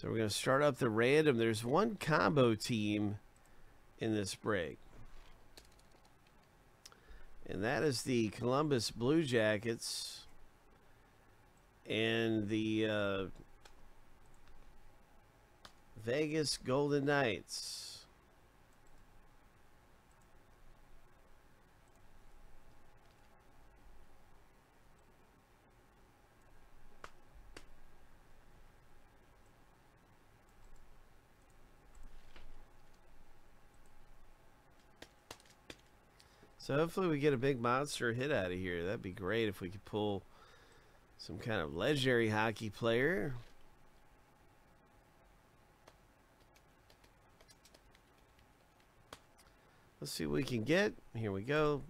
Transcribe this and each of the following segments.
So we're going to start up the random. There's one combo team in this break. And that is the Columbus Blue Jackets and the uh, Vegas Golden Knights. So hopefully we get a big monster hit out of here. That'd be great if we could pull some kind of legendary hockey player. Let's see what we can get. Here we go.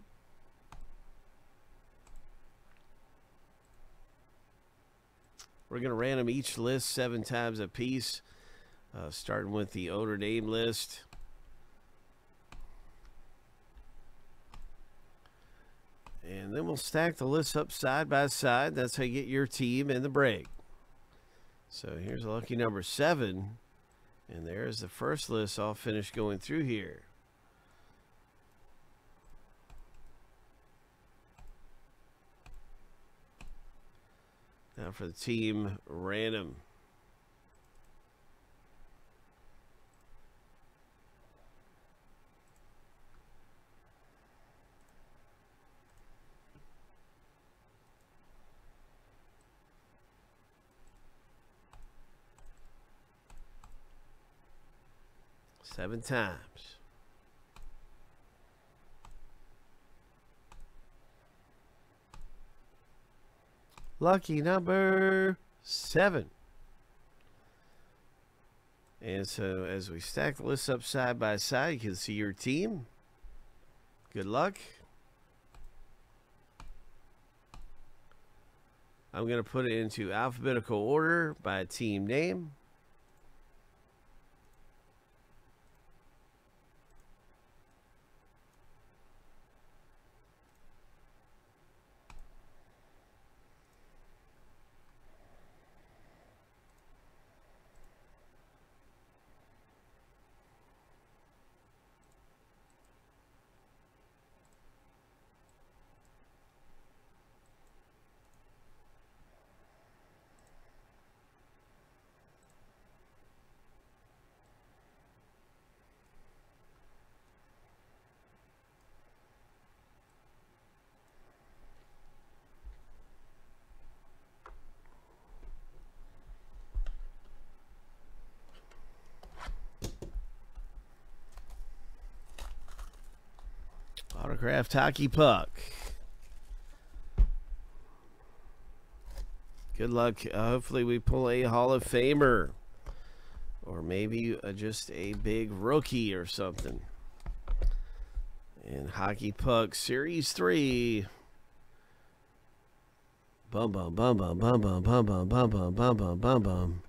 We're going to random each list seven times a piece, uh, starting with the owner name list. And then we'll stack the lists up side by side. That's how you get your team in the break. So here's a lucky number seven. And there's the first list all finished going through here. Now for the team random. Seven times. Lucky number seven. And so as we stack the lists up side by side, you can see your team. Good luck. I'm going to put it into alphabetical order by team name. Autographed hockey puck. Good luck. Uh, hopefully, we pull a Hall of Famer. Or maybe uh, just a big rookie or something. And Hockey Puck Series 3. Bum bum bum bum bum bum bum bum bum bum bum bum bum bum.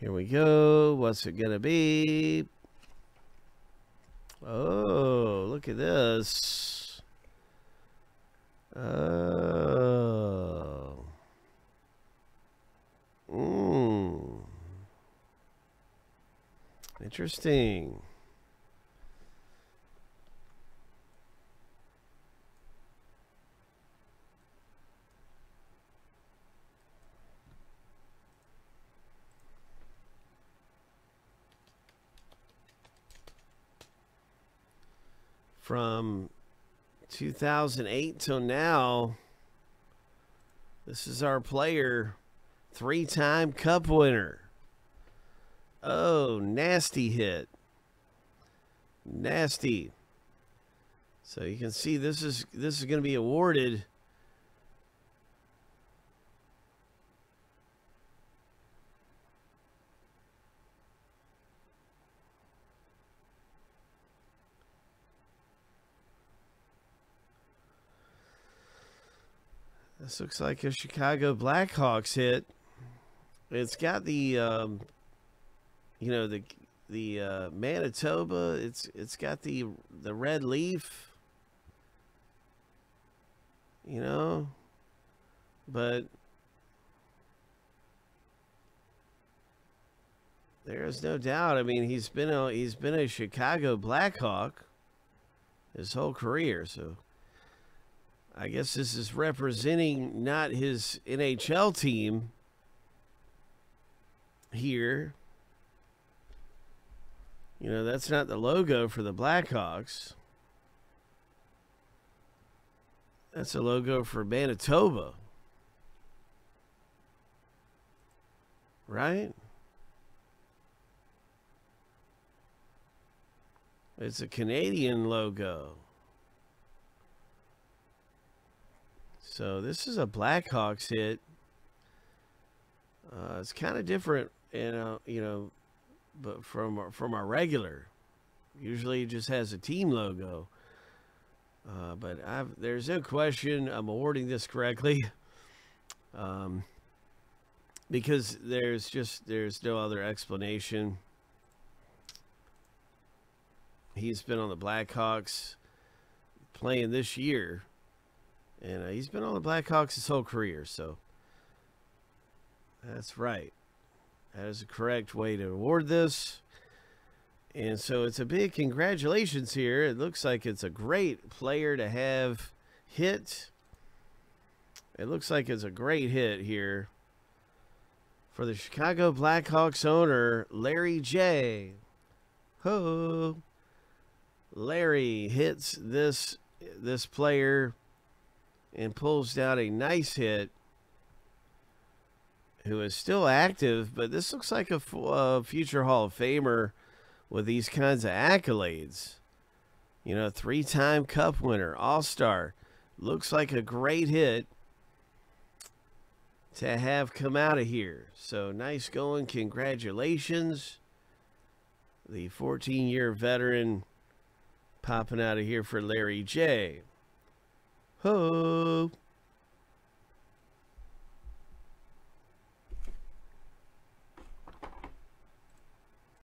Here we go. What's it gonna be? Oh, look at this. Oh. Mmm. Interesting. From 2008 till now. This is our player, three time cup winner. Oh, nasty hit. Nasty. So you can see this is this is going to be awarded This looks like a Chicago Blackhawks hit. It's got the, um, you know, the the uh, Manitoba. It's it's got the the red leaf. You know, but There's no doubt. I mean, he's been a he's been a Chicago Blackhawk his whole career, so I guess this is representing not his NHL team here. You know, that's not the logo for the Blackhawks. That's a logo for Manitoba. Right? It's a Canadian logo. So this is a Blackhawks hit. Uh, it's kind of different, you know, you know, but from our, from our regular. Usually, it just has a team logo. Uh, but I've, there's no question I'm awarding this correctly, um, because there's just there's no other explanation. He's been on the Blackhawks playing this year, and uh, he's been on the Blackhawks his whole career. So that's right. That is the correct way to award this. And so it's a big congratulations here. It looks like it's a great player to have hit. It looks like it's a great hit here for the Chicago Blackhawks owner, Larry J. Ho. Larry hits this this player and pulls down a nice hit who is still active, but this looks like a, future Hall of Famer with these kinds of accolades. You know, three time cup winner, all star. Looks like a great hit to have come out of here. So nice going. Congratulations. The 14 year veteran popping out of here for Larry J. Ho!